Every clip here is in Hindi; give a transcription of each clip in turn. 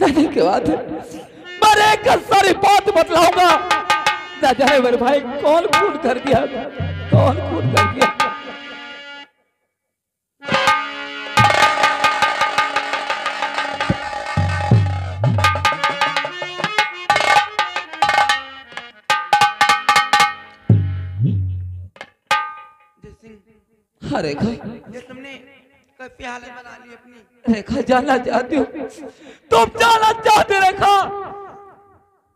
जाने के बाद मैं एक सारी बात बतलाऊँगा। ना जाने मेरे भाई, कौन खून कर दिया? कौन खून कर दिया? ये तुमने हालत बना ली अपनी। रेखा जानना चाहती हूँ। तुम जानना चाहते रेखा।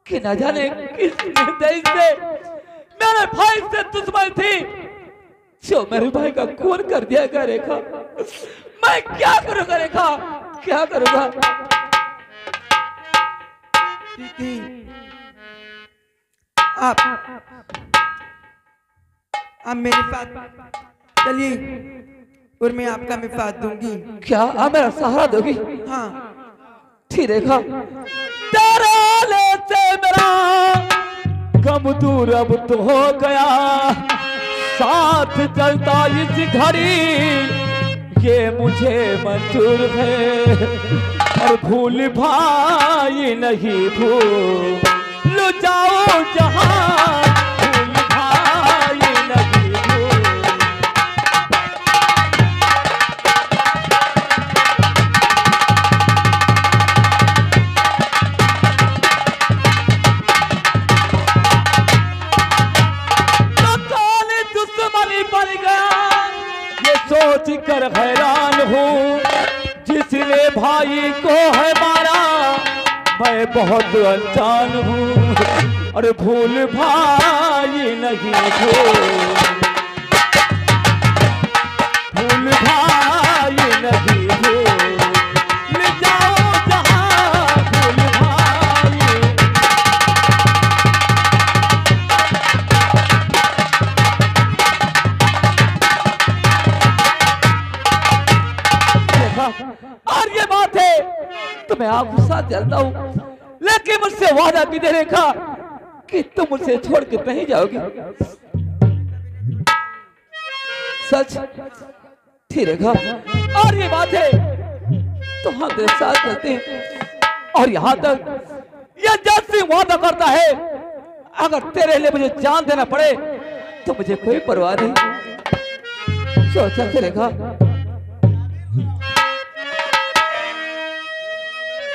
कि न जाने किस देश से मेरे भाई से दुश्मन थी। जो मेरे भाई का खून कर दिया गया रेखा। मैं क्या करूँगा रेखा? क्या करूँगा? प्रीति आप आप मेरे साथ चलिए। और मैं आपका मिफात दूँगी। क्या? आप मेरा सहारा दोगी? हाँ। ठीक रेखा तेरे से मेरा। गम दूर अब तो हो गया। साथ चलता इस घड़ी। ये मुझे मंजूर है। और भूल भाई नहीं भूल। जाओ जहाँ कर हैरान हूँ। जिसने भाई को है मारा, मैं बहुत अनजान हूँ। और भूल भाई नहीं भूल भूल भाई नहीं भूल जाओ तो आपके साथ चलता हूँ। लेकिन मुझसे वादा भी दे रेखा कि तुम मुझसे छोड़ के नहीं जाओगे। सच ठीक रेखा और ये बात है तो हम तेरे साथ चलते हैं। और यहाँ तक, ये जैसे वादा करता है, अगर तेरे लिए मुझे जान देना पड़े तो मुझे कोई परवाह नहीं। सोचा चलते रेखा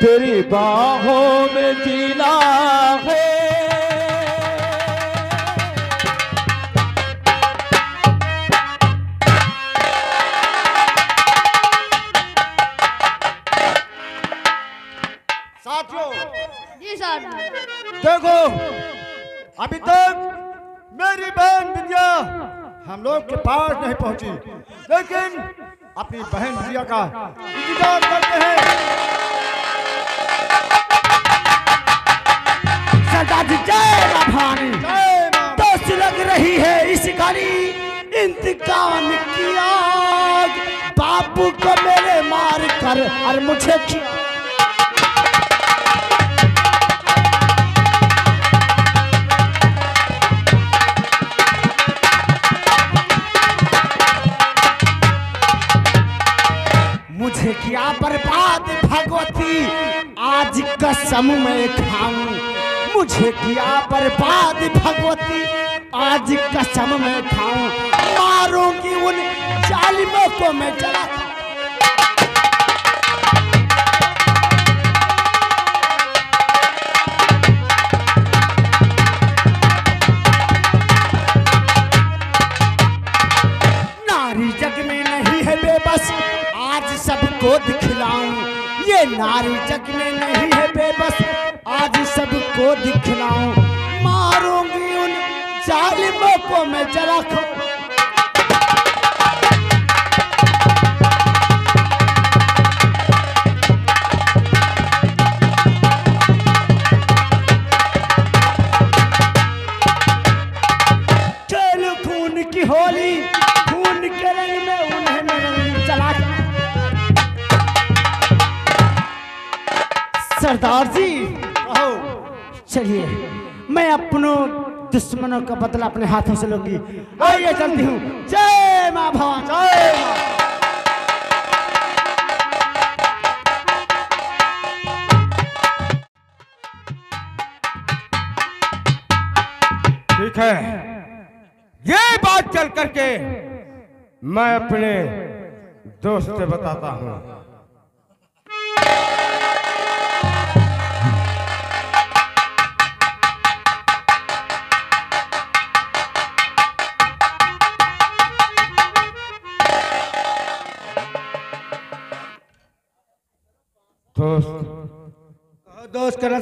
तेरी बाहों में जीना है। साथियों जी सर। देखो अभी तक मेरी बहन विद्या हम लोग के पास नहीं पहुँची लेकिन अपनी बहन विद्या का इंतज़ार करते हैं। सरदार जी। जय जय दोस्त लग रही है इस घड़ी इंतकाम की आग। बापू को मेरे मार कर और मुझे मुझे क्या बर्बाद भगवती। आज कसम मैं खाऊं। मुझे किया बर्बाद भगवती। आज कसम मैं खाऊं मारूँगी उन जालिमों को मैं जला नारी नहीं है बेबस, आज सबको दिखलाऊं। ये नारी जग में नहीं है बेबस सबको दिखलाऊं। मारूँगी उन जालिमों को मैं जरा खो की के सरदार जी कहो। चलिए मैं अपनों दुश्मनों का बदला अपने हाथों से लूँगी। आइए, चलती हूँ। जय माँ भवानी, जय ठीक है। ये बात चल करके मैं अपने दोस्त से बताता हूँ।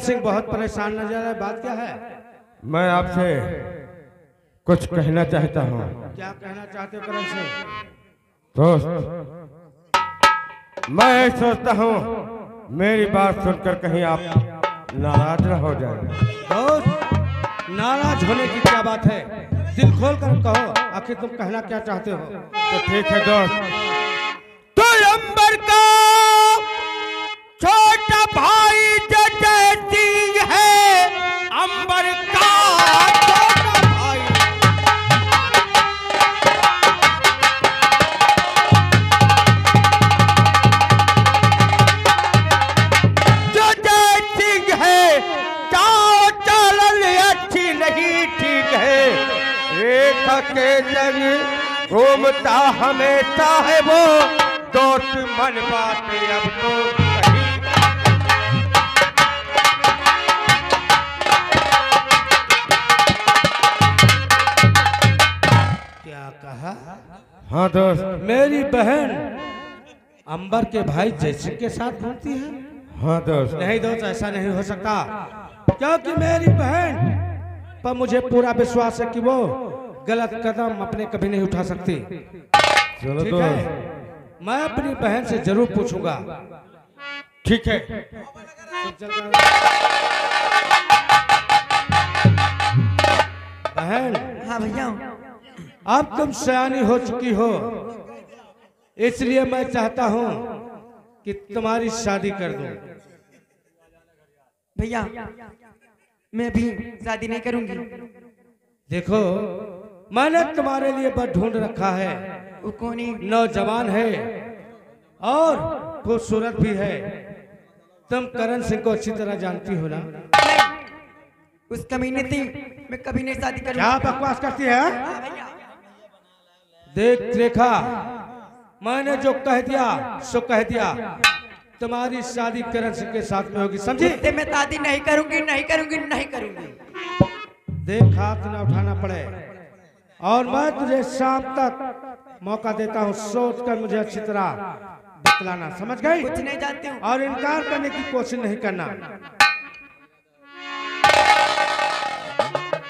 सिंह बहुत परेशान नज़र है। बात क्या है? मैं आपसे कुछ कहना चाहता हूँ। क्या कहना चाहते हो करण सिंह? दोस्त मैं सोचता हूँ मेरी बात सुनकर कहीं आप नाराज़ न हो जाए। दोस्त नाराज़ होने की क्या बात है? दिल खोल कर कहो आखिर तुम कहना क्या चाहते हो? तो ठीक है दोस्त। तो अंबर का छोटा भाई घूमता हमेशा है वो। दोस्त मन बात अब तो क्या कहा? हाँ दोस्त। मेरी बहन अंबर के भाई जयसिंह के साथ घूमती है। हाँ दोस्त। नहीं दोस्त ऐसा नहीं हो सकता। क्योंकि मेरी बहन पर मुझे पूरा विश्वास है कि वो गलत कदम अपने कभी नहीं उठा सकती। चलो ठीक है? मैं अपनी बहन से ज़रूर पूछूँगा। ठीक है। बहन हाँ भैया। अब तुम सयानी हो चुकी हो। इसलिए मैं चाहता हूँ कि तुम्हारी शादी कर दूँ। भैया मैं भी शादी नहीं करूँगी। देखो मैंने तुम्हारे लिए बस ढूंढ रखा है। नौजवान है। और खूबसूरत भी है। तुम करण सिंह को अच्छी तरह जानती हो ना? उस कमीने थी। मैं कभी नहीं शादी क्या बकवास करती है हाँ? देख रेखा मैंने जो कह दिया सो कह दिया। तुम्हारी शादी करण सिंह के साथ में होगी समझी? मैं शादी नहीं करूँगी नहीं करूँगी नहीं करूँगी। देख हाथ न उठाना पड़े। और मैं तुझे शाम तक मौका देता हूँ सोच कर मुझे अच्छी तरह बतलाना समझ गई? कुछ नहीं जानती हूँ। और इनकार करने की कोशिश नहीं करना।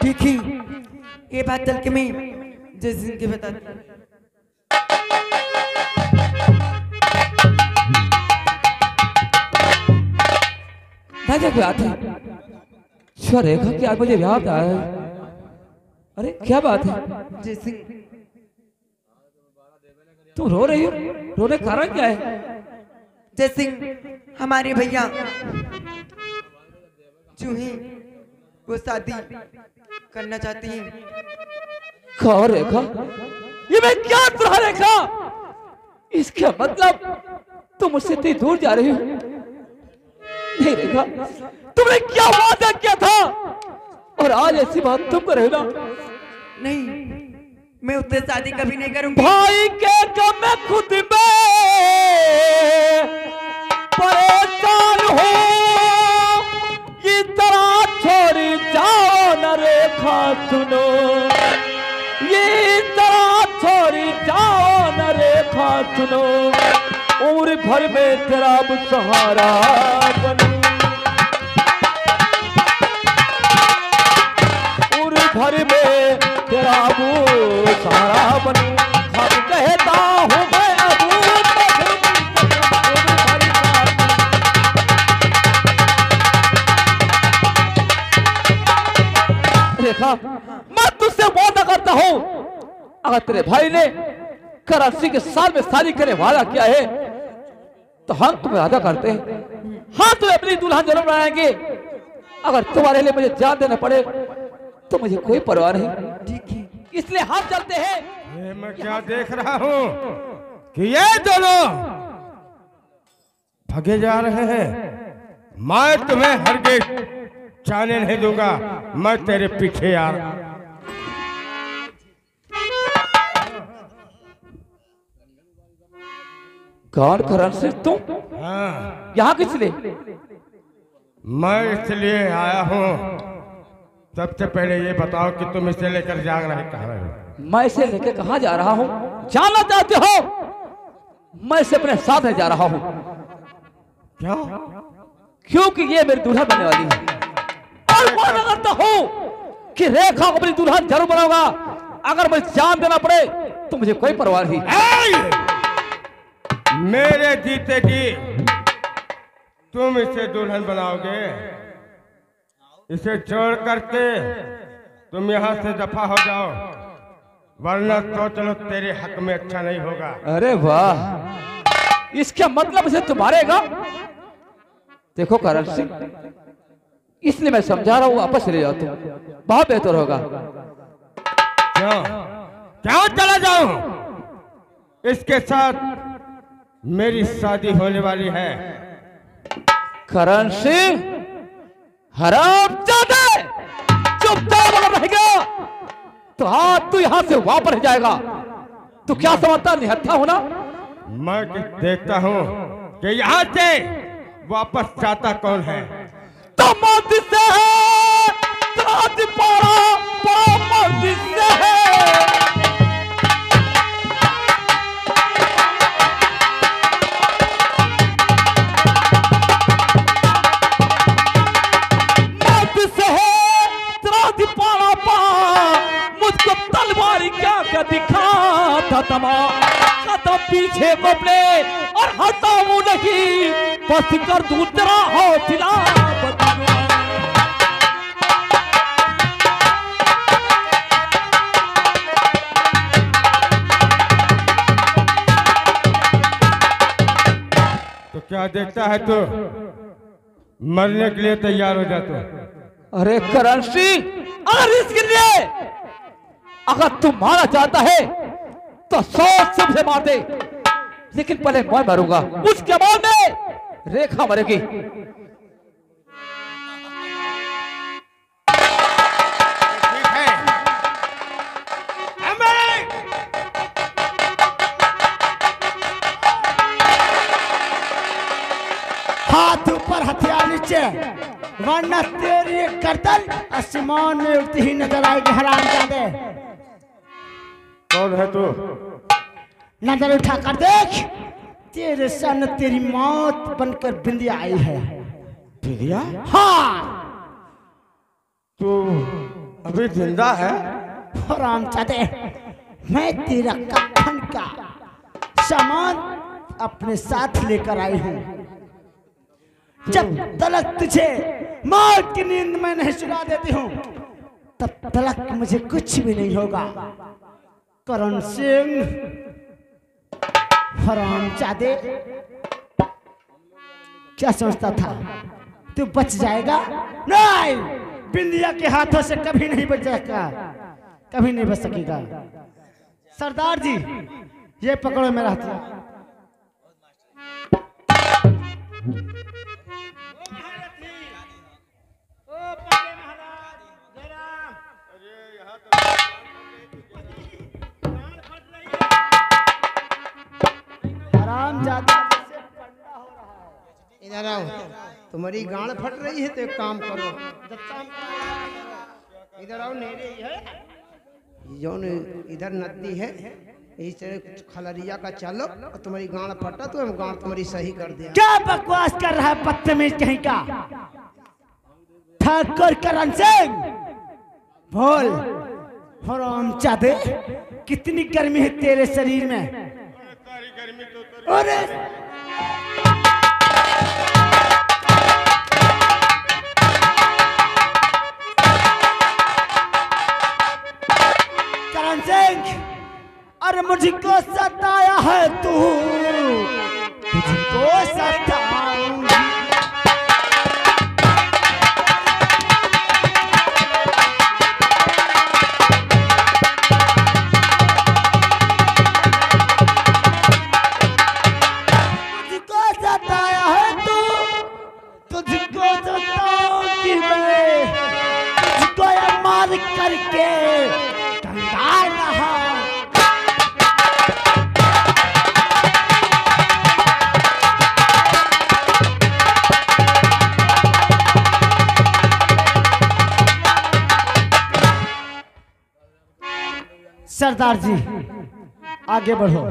ठीक है ये बात चल के मैं जय सिंह के बता राजा की बात है। रेखा की आज मुझे याद आया? अरे क्या बात है? जय सिंह। तुम रो रही हो? रोने का कारण क्या है? जय सिंह हमारे भैया। जो वो शादी करना चाहती हैं। कहा रेखा। ये मैं क्या तुरा रेखा? इसका मतलब तुम मुझसे इतनी दूर जा रही हो? नहीं रेखा तुमने क्या वादा किया था? और आज ऐसी बात तुम कर रहे हो ना नहीं, मैं उससे शादी कभी नहीं करूँगी। भाई के गम में खुद परेशान हो। ये तरह छोड़ जाओ न रेखा सुनो। ये तरह छोड़ जाओ न रेखा सुनो। उम्र भर में तेरा सहारा बनू। अगर तेरे भाई ने कराची के साल में शादी करने वादा किया है। तो हम तुम्हें वादा करते हैं। हाँ तुम्हें अपनी दुल्हन जन्म लाएँगे। अगर तुम्हारे लिए मुझे जान देना पड़े तो मुझे कोई परवाह नहीं। ठीक है इसलिए हम चलते हैं। मैं क्या देख रहा हूँ कि ये दोनों भगे जा रहे हैं। मैं तुम्हें हरगिज जाने नहीं दूँगा। मैं तेरे पीछे आ कौन करण सिंह तुम हाँ। यहाँ किस लिए? मैं इसलिए आया हूँ। सबसे पहले ये बताओ कि तुम इसे लेकर जा रहे कहाँ मैं इसे लेकर कहा जा रहा हूँ? जाना चाहते हो? मैं इसे अपने साथ ले जा रहा हूँ। क्या? क्योंकि ये मेरी दुल्हन बनने वाली है। और वादा करता हूँ कि रेखा को अपनी दुल्हन ज़रूर बनाऊँगा। अगर मुझे जान देना पड़े तो मुझे कोई परवाह नहीं! मेरे जीते जी तुम इसे दुल्हन बनाओगे। इसे छोड़ करके तुम यहाँ से दफ़ा हो जाओ वरना तो चलो तेरे हक में अच्छा नहीं होगा। अरे वाह। इसका मतलब इसे तुम्हारेगा? देखो करण सिंह इसलिए मैं समझा रहा हूँ वापस ले जाओ तुम। बहुत बेहतर होगा। क्यों क्यों चला जाऊँ इसके साथ मेरी शादी होने वाली है। करण सिंह हराम जादे! चुपचाप अगर रहेगा तो हाथ तू यहाँ से वापस जाएगा। तू क्या समझता निहत्था होना? मैं देखता हूँ कि यहाँ से वापस जाता कौन है। तो मौत से है त्राज पारा पारा मौत से है। बस कर दूँ तेरा हौसला तो क्या देखता है तू? मरने के लिए तैयार हो जा तू अरे करण सिंह अगर इसके लिए अगर तू मारा चाहता है तो सौ सिर्फ़ से मार दे। लेकिन पहले मैं मरूँगा। उसके बाद में रेखा मरेगी ठीक हाथ ऊपर हथियार नीचे। वरना तेरी गर्दन आसमान में उड़ती ही नज़र आएगी। हराम जादे कौन है तू? नज़र उठा कर देख। तेरे सामने तेरी मौत बनकर बिंदिया आई है। प्रिया हाँ। तू अभी ज़िंदा है? हराम जादे मैं तेरा कफन का सामान अपने साथ लेकर आई हूँ। जब तलक तुझे मौत की नींद में नहीं सुला देती हूँ तब तलक मुझे कुछ भी नहीं होगा। करण सिंह हराम चादे क्या सोचता था? तू बच जाएगा? नहीं! बिंदिया के हाथों से कभी नहीं बच जाएगा। कभी नहीं बच सकेगा। सरदार जी, ये पकड़ो मेरा हथियार। हराम जादा इधर आओ। तुम्हारी गांड फट रही है तो एक काम करो। इधर आओ नेरे जौन इधर नदी है इस तरह खलरिया का चलो और तुम्हारी गांड फटा तो हम गांड तुम्हारी सही कर दिया क्या बकवास कर रहा है बदतमीज कहीं का? ठाकुर करण सिंह! बोल। कितनी गर्मी है तेरे शरीर में? करण सिंह अरे मुझको सताया है तू। सरदार जी आगे बढ़ो।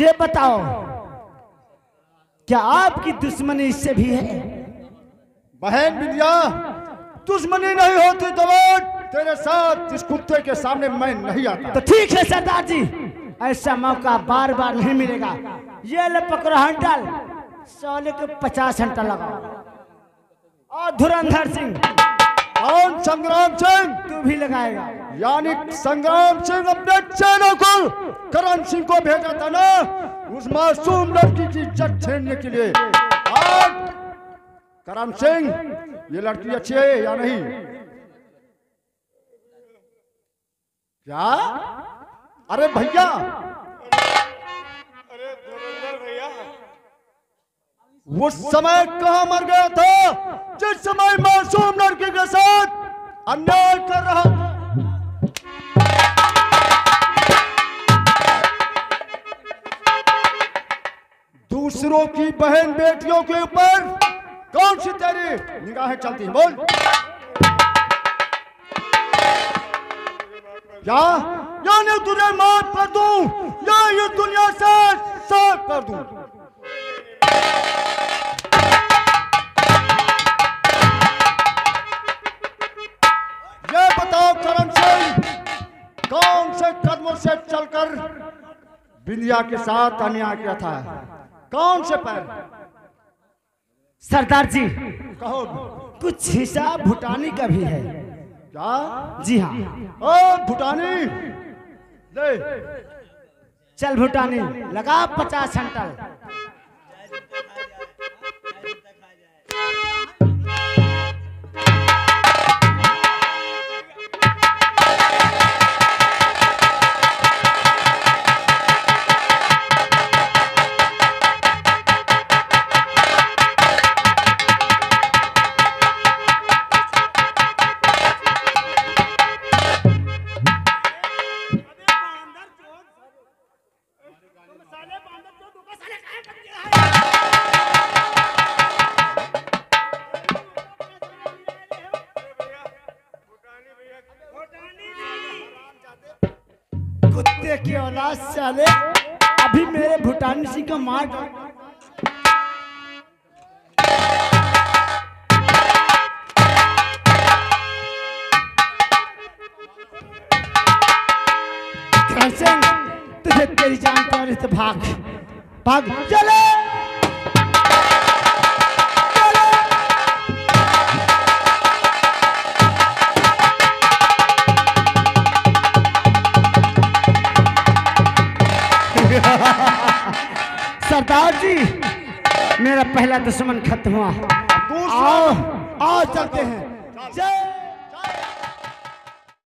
ये बताओ क्या आपकी दुश्मनी इससे भी है? बहन विद्या दुश्मनी नहीं होती तो तेरे साथ इस कुत्ते के सामने मैं नहीं आता। तो ठीक है सरदार जी ऐसा मौका बार बार नहीं मिलेगा। ये ले पकड़ो हंटल सोले के पचास घंटा लगाओ। और धुरंधर सिंह कौन संग्राम सिंह। तू भी लगाएगा। यानी संग्राम सिंह अपने चेलों को करण सिंह को भेजा था ना उस मासूम लड़की की इज़्ज़त छेड़ने के लिए। आज करण सिंह ये लड़की अच्छी है या नहीं? क्या? अरे भैया। उस समय कहा मर गया था? जिस समय मासूम लड़की के साथ अन्याय कर रहा था। दूसरों की बहन बेटियों के ऊपर कौन सी तेरी निगाहें चलती बोल। क्या यानी तुझे माफ़ कर दूँ, या ये दुनिया से साफ़ कर दूँ? बिंदिया के साथ अन्याय किया था। कौन से पैर? सरदार जी कहो। कुछ हिसाब भूटानी का भी है। क्या? जी हाँ। ओ भूटानी। ले। चल भूटानी लगा पचास घंटा जान तो भाग। भाग चले। सरदार जी मेरा पहला दुश्मन खत्म हुआ। आओ। आओ चलते हैं।